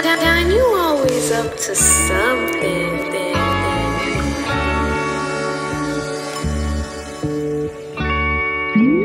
Don, you always up to something. Mm.